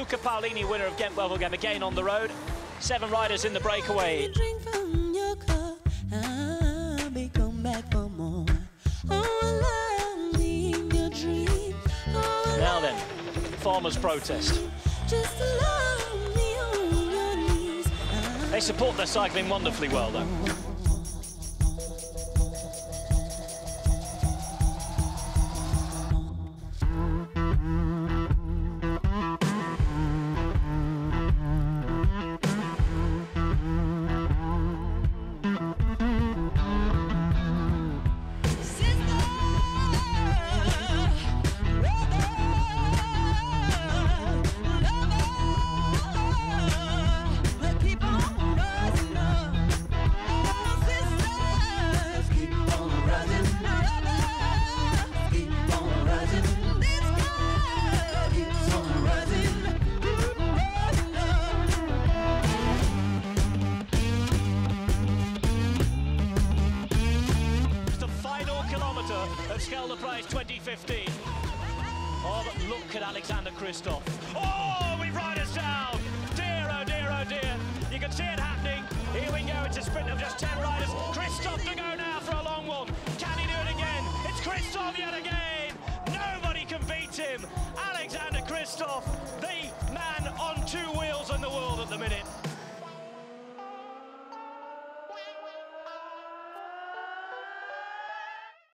Luca Paolini, winner of Ghent Wevelgem, again on the road. Seven riders in the breakaway. Drink from your cup, I'll be come back for more. Oh, allow me in your dream. Oh, Now then, farmers protest. just allow me on your knees. They support their cycling wonderfully well, though. Prize 2015. Oh, but look at Alexander Kristoff. Oh, we ride us down. Dear, oh dear, oh dear. You can see it happening. Here we go. It's a sprint of just 10 riders. Kristoff to go now for a long one. Can he do it again? It's Kristoff yet again. Nobody can beat him. Alexander Kristoff, the man on two wheels.